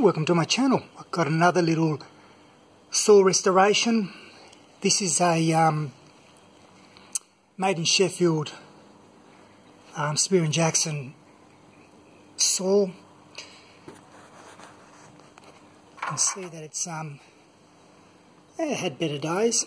welcome to my channel. I've got another little saw restoration. This is a um, made in Sheffield um, Spear and Jackson saw. You can see that it's um, it had better days.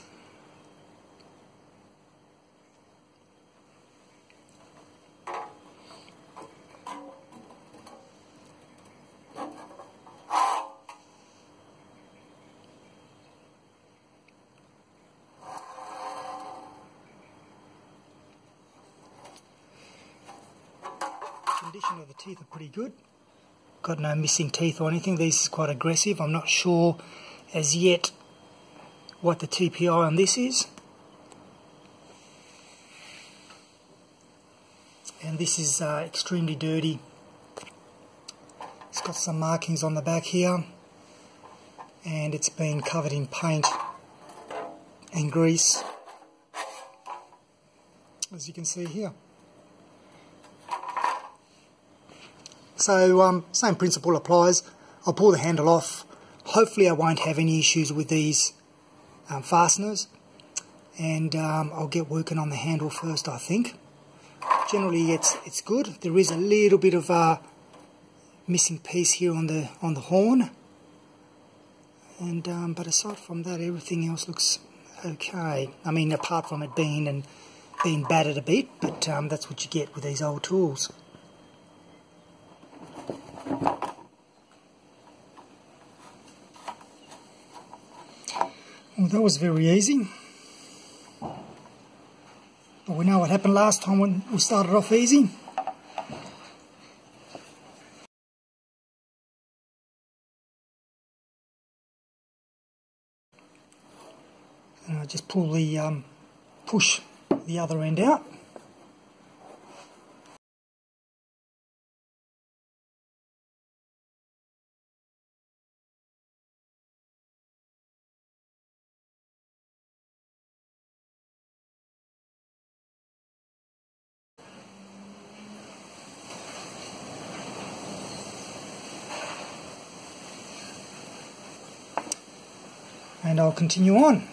Condition of the teeth are pretty good. Got no missing teeth or anything. These is quite aggressive. I'm not sure as yet what the TPI on this is. And this is uh, extremely dirty. It's got some markings on the back here. And it's been covered in paint and grease. As you can see here. So um, same principle applies. I'll pull the handle off. Hopefully I won't have any issues with these um, fasteners. And um, I'll get working on the handle first, I think. Generally it's it's good. There is a little bit of a missing piece here on the on the horn. And um, but aside from that, everything else looks okay. I mean, apart from it being and being battered a bit, but um, that's what you get with these old tools. Well, that was very easy. But we know what happened last time when we started off easy. And I just pull the, um, push the other end out. and I'll continue on.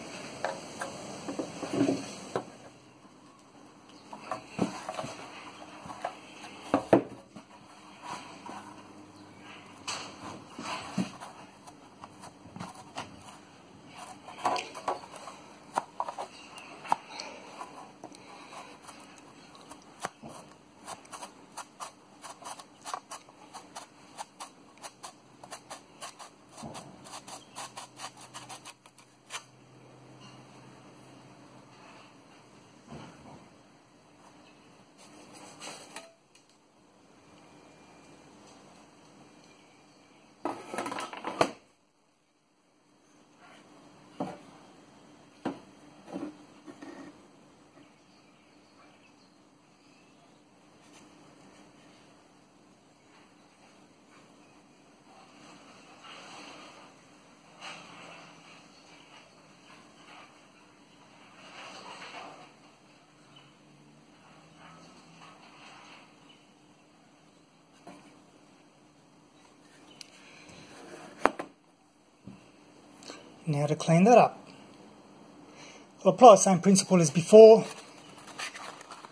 Now to clean that up. I'll apply the same principle as before,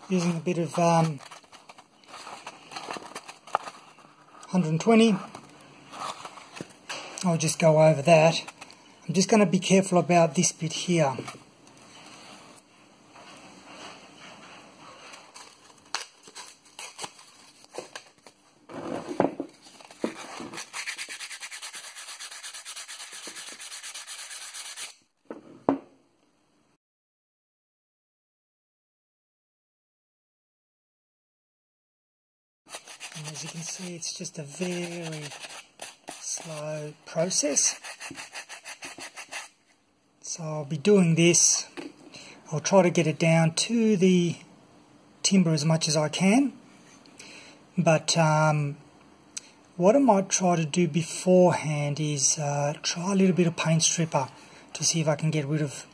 using a bit of um, 120. I'll just go over that. I'm just going to be careful about this bit here. And as you can see, it's just a very slow process. So I'll be doing this. I'll try to get it down to the timber as much as I can. But um, what I might try to do beforehand is uh, try a little bit of paint stripper to see if I can get rid of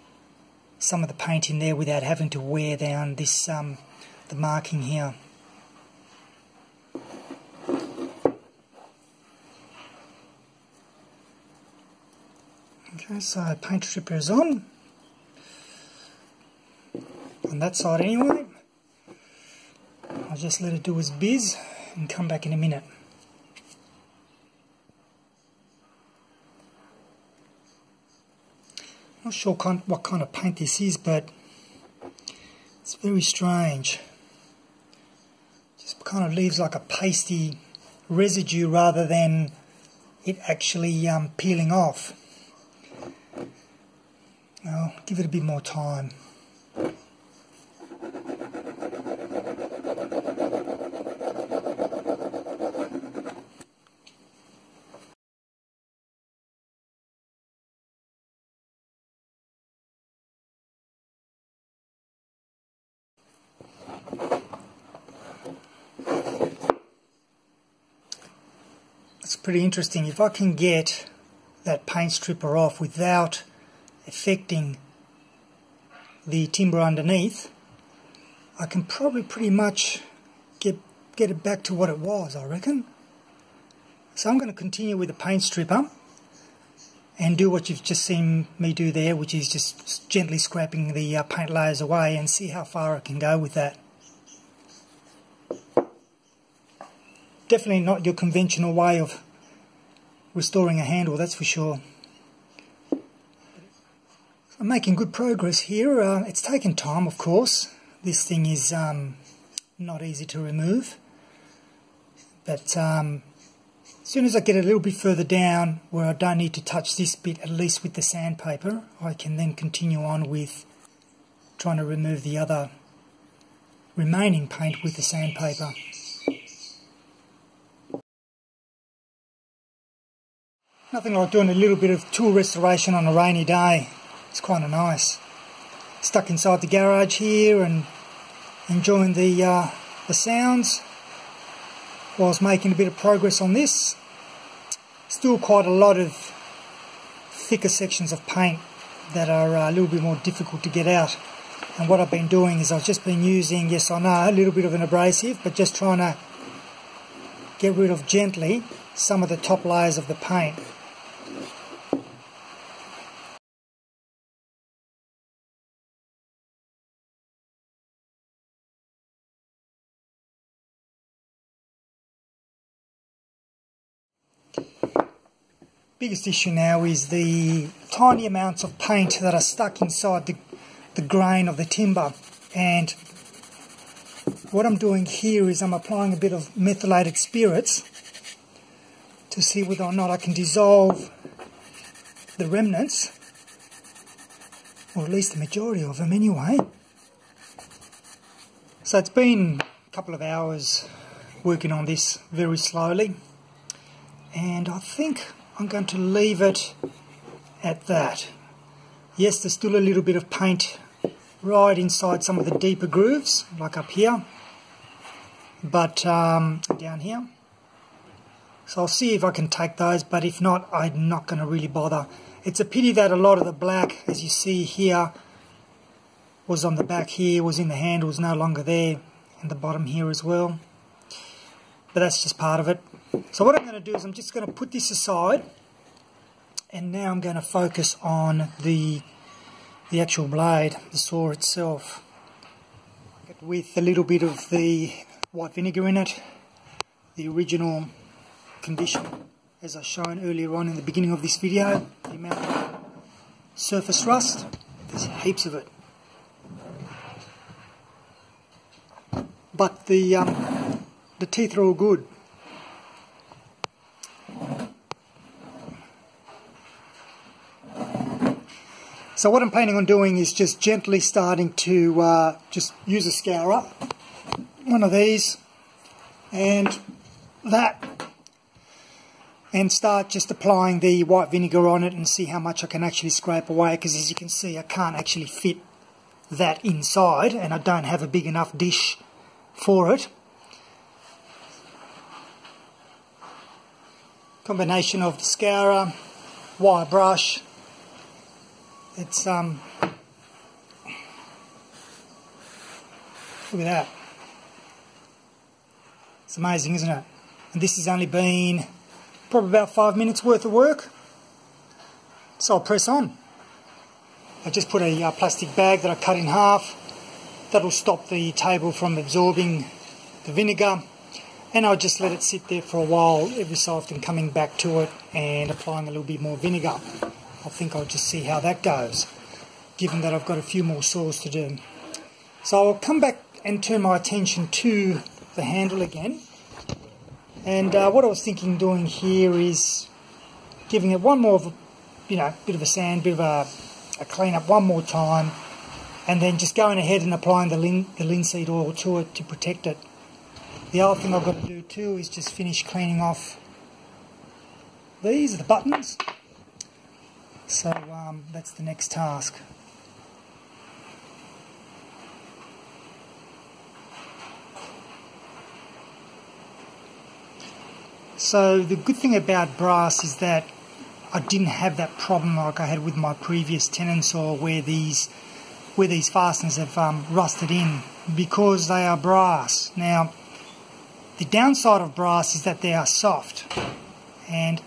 some of the paint in there without having to wear down this um, the marking here. Okay, so paint stripper is on. On that side anyway. I'll just let it do its biz and come back in a minute. Not sure what kind of paint this is, but it's very strange. Just kind of leaves like a pasty residue rather than it actually um, peeling off. I'll give it a bit more time. It's pretty interesting. If I can get that paint stripper off without affecting the timber underneath, I can probably pretty much get, get it back to what it was, I reckon. So I'm going to continue with the paint stripper and do what you've just seen me do there, which is just gently scraping the uh, paint layers away and see how far I can go with that. Definitely not your conventional way of restoring a handle, that's for sure. I'm making good progress here. Uh, it's taken time, of course. This thing is um, not easy to remove. But um, as soon as I get a little bit further down where I don't need to touch this bit, at least with the sandpaper, I can then continue on with trying to remove the other remaining paint with the sandpaper. Nothing like doing a little bit of tool restoration on a rainy day. It's kind of nice. Stuck inside the garage here and enjoying the, uh, the sounds whilst making a bit of progress on this. Still quite a lot of thicker sections of paint that are uh, a little bit more difficult to get out. And what I've been doing is I've just been using, yes I know, a little bit of an abrasive, but just trying to get rid of gently some of the top layers of the paint. Biggest issue now is the tiny amounts of paint that are stuck inside the, the grain of the timber and what I'm doing here is I'm applying a bit of methylated spirits to see whether or not I can dissolve the remnants or at least the majority of them anyway. So it's been a couple of hours working on this very slowly and I think I'm going to leave it at that. Yes, there's still a little bit of paint right inside some of the deeper grooves, like up here, but um, down here. So I'll see if I can take those, but if not, I'm not going to really bother. It's a pity that a lot of the black, as you see here, was on the back here, was in the handle, handles, no longer there, and the bottom here as well. But that's just part of it. So what I'm going to do is I'm just going to put this aside and now I'm going to focus on the the actual blade, the saw itself. With a little bit of the white vinegar in it, the original condition as I shown earlier on in the beginning of this video, the amount of surface rust, there's heaps of it. But the um, the teeth are all good. So what I'm planning on doing is just gently starting to uh, just use a scourer, one of these, and that, and start just applying the white vinegar on it and see how much I can actually scrape away, because as you can see I can't actually fit that inside, and I don't have a big enough dish for it. Combination of the scourer, wire brush, it's um look at that it's amazing isn't it and this has only been probably about five minutes worth of work So I'll press on. I just put a uh, plastic bag that I cut in half. That'll stop the table from absorbing the vinegar. And I'll just let it sit there for a while, every so often coming back to it and applying a little bit more vinegar. I think I'll just see how that goes, given that I've got a few more saws to do. So I'll come back and turn my attention to the handle again. And uh, what I was thinking doing here is giving it one more of a, you know, bit of a sand, bit of a, a clean up one more time, and then just going ahead and applying the, lin, the linseed oil to it to protect it. The other thing I've got to do too is just finish cleaning off these, the buttons. So um, that's the next task. So the good thing about brass is that I didn't have that problem like I had with my previous tenon saw where these where these fasteners have um, rusted in because they are brass. Now the downside of brass is that they are soft and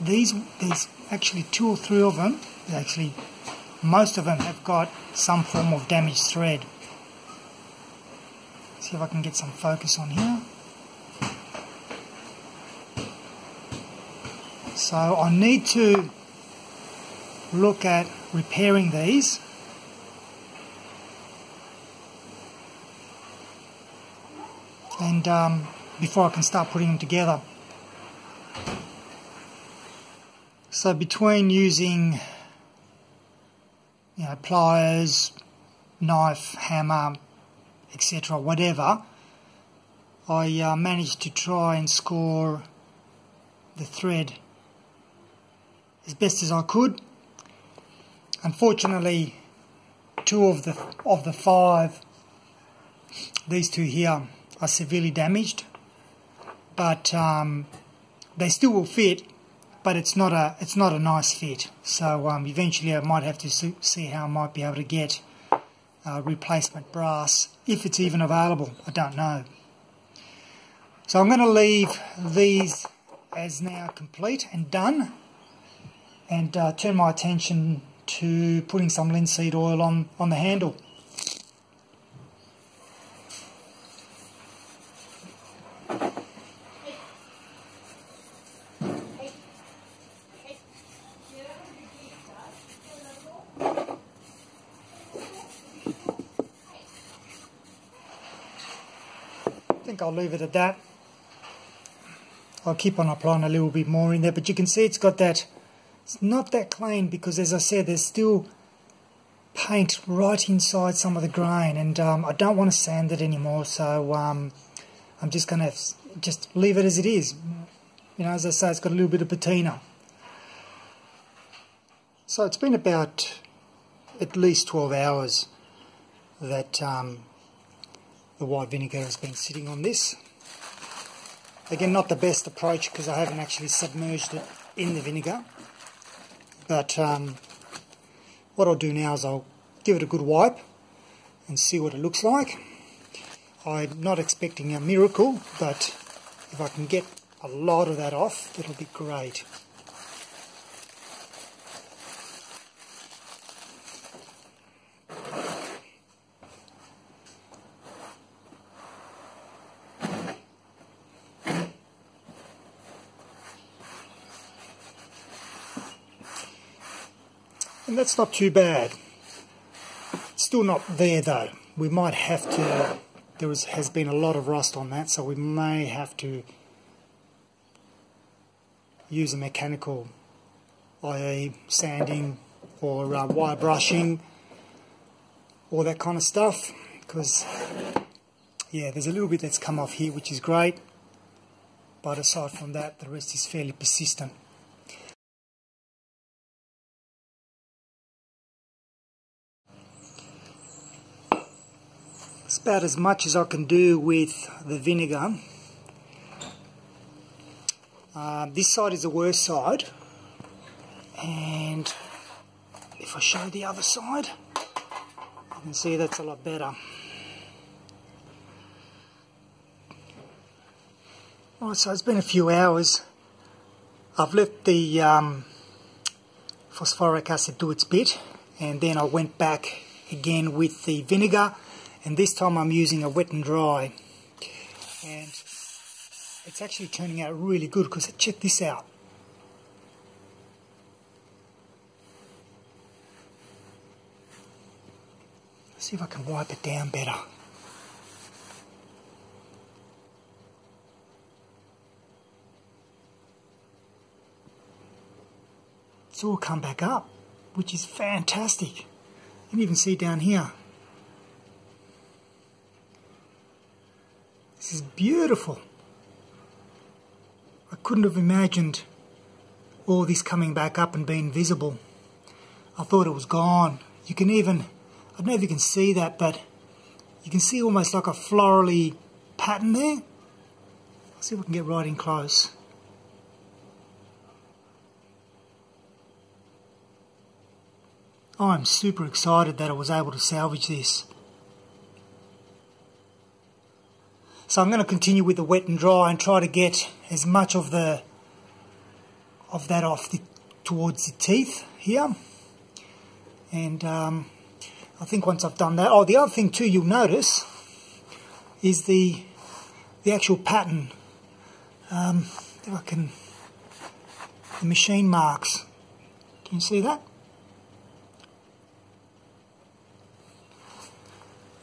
these these actually two or three of them actually most of them have got some form of damaged thread. See if I can get some focus on here. So I need to look at repairing these. And um, before I can start putting them together. So between using you know, pliers, knife, hammer, etc., whatever, I uh, managed to try and score the thread as best as I could. Unfortunately, two of the of the five, these two here, are severely damaged, but um, they still will fit. But it's not a it's not a nice fit. So um, eventually, I might have to see how I might be able to get uh, replacement brass if it's even available. I don't know. So I'm going to leave these as now complete and done and uh, turn my attention to putting some linseed oil on, on the handle. I'll leave it at that. I'll keep on applying a little bit more in there, but you can see it's got that it's not that clean because, as I said, there's still paint right inside some of the grain, and um, I don't want to sand it anymore. So um, I'm just going to just leave it as it is. You know, as I say, it's got a little bit of patina. So it's been about at least 12 hours that um, the white vinegar has been sitting on this. Again, not the best approach because I haven't actually submerged it in the vinegar. But um, what I'll do now is I'll give it a good wipe and see what it looks like. I'm not expecting a miracle, but if I can get a lot of that off, it'll be great. And that's not too bad. Still not there though. We might have to, there was, has been a lot of rust on that, so we may have to use a mechanical, i.e. sanding or uh, wire brushing, all that kind of stuff, because yeah, there's a little bit that's come off here, which is great, but aside from that, the rest is fairly persistent. About as much as I can do with the vinegar. Uh, this side is the worst side. And if I show the other side, you can see that's a lot better. Right, so it's been a few hours. I've left the um, phosphoric acid do its bit and then I went back again with the vinegar and this time I'm using a wet and dry and it's actually turning out really good because check this out Let's see if I can wipe it down better it's all come back up, which is fantastic. You can even see down here. This is beautiful. I couldn't have imagined all this coming back up and being visible. I thought it was gone. You can even, I don't know if you can see that, but you can see almost like a florally pattern there. Let's see if we can get right in close. I'm super excited that I was able to salvage this. So I'm going to continue with the wet and dry and try to get as much of the of that off the, towards the teeth here. And um, I think once I've done that, oh, the other thing too you'll notice is the the actual pattern. Um, if I can, the machine marks. Can you see that?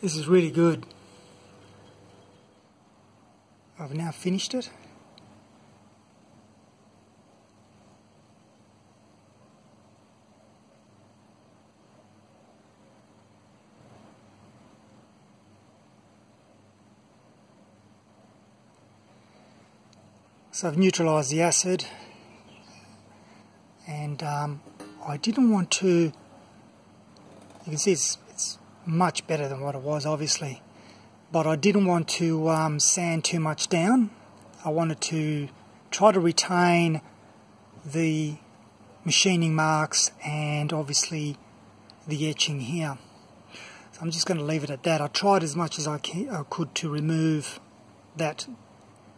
This is really good. I've now finished it. So I've neutralised the acid and um, I didn't want to, you can see it's much better than what it was obviously but I didn't want to um, sand too much down. I wanted to try to retain the machining marks and obviously the etching here. So I'm just going to leave it at that. I tried as much as I, I could to remove that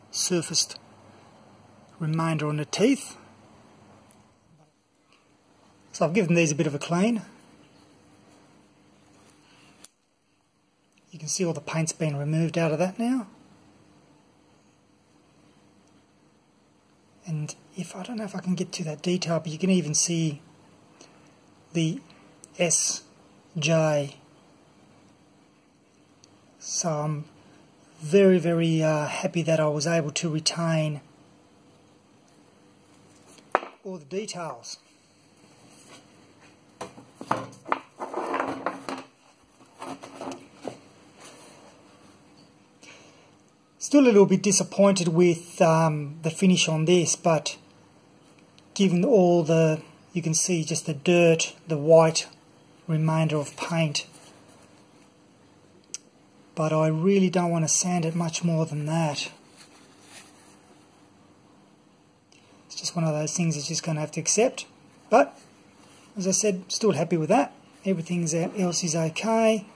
surfaced remainder on the teeth. So I've given these a bit of a clean You can see all the paint's been removed out of that now. And if I don't know if I can get to that detail, but you can even see the SJ. So I'm very, very uh, happy that I was able to retain all the details. Still a little bit disappointed with um, the finish on this, but given all the, you can see just the dirt, the white remainder of paint. But I really don't want to sand it much more than that. It's just one of those things that's just going to have to accept. But, as I said, still happy with that. Everything else is okay.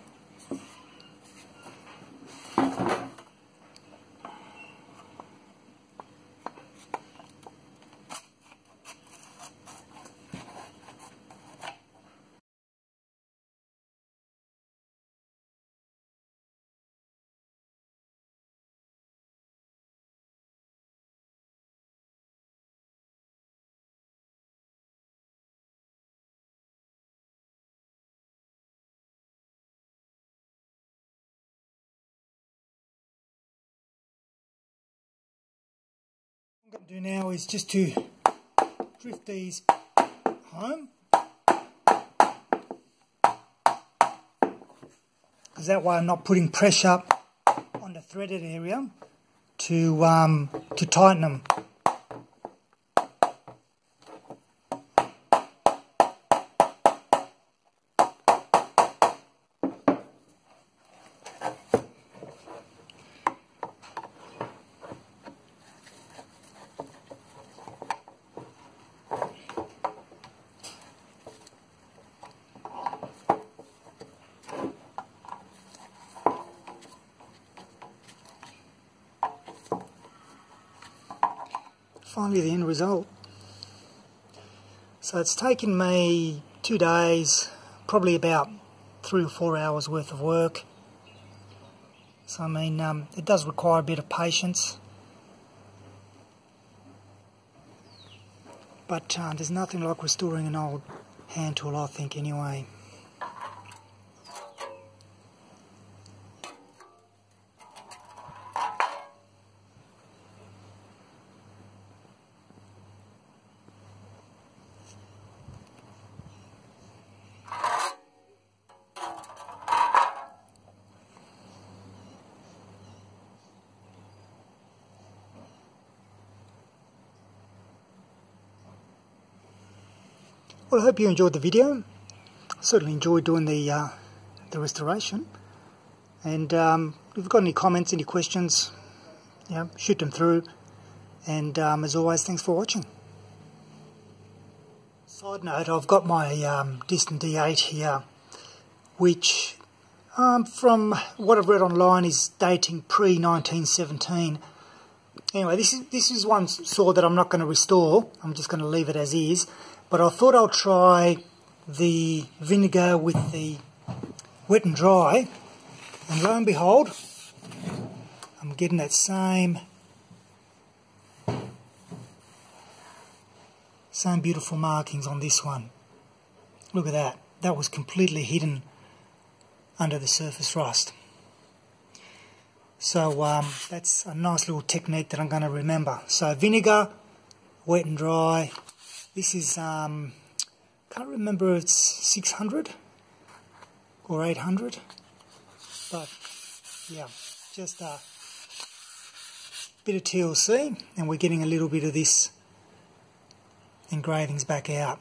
I'm going to do now is just to drift these home. Because that way I'm not putting pressure on the threaded area to, um, to tighten them. Finally the end result. So it's taken me two days, probably about three or four hours worth of work. So I mean, um, it does require a bit of patience. But uh, there's nothing like restoring an old hand tool, I think, anyway. Well, I hope you enjoyed the video. I certainly enjoyed doing the uh, the restoration. And um, if you've got any comments, any questions, shoot them through. And um, as always, thanks for watching. Side note, I've got my um, Disston D8 here, which um, from what I've read online is dating pre-1917. Anyway, this is this is one saw that I'm not going to restore. I'm just going to leave it as is. But I thought I'll try the vinegar with the wet and dry. And lo and behold, I'm getting that same same beautiful markings on this one. Look at that. That was completely hidden under the surface rust. So um, that's a nice little technique that I'm going to remember. So vinegar, wet and dry, this is, um, can't remember if it's 600 or 800, but yeah, just a bit of TLC and we're getting a little bit of this engravings back out.